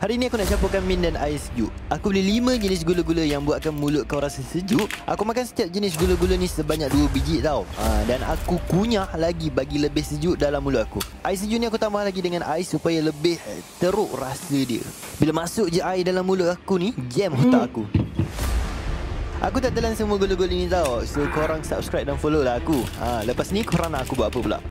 Hari ni aku nak campurkan min dan ais sejuk. Aku beli 5 jenis gula-gula yang buatkan mulut kau rasa sejuk. Aku makan setiap jenis gula-gula ni sebanyak 2 biji tau. Ha, dan aku kunyah lagi bagi lebih sejuk dalam mulut aku. Ais sejuk ni aku tambah lagi dengan ais supaya lebih eh, teruk rasa dia. Bila masuk je air dalam mulut aku ni, jam otak aku. Aku tak telan semua gula-gula ni tau. So korang subscribe dan follow lah aku. Ha, lepas ni korang nak aku buat apa pula?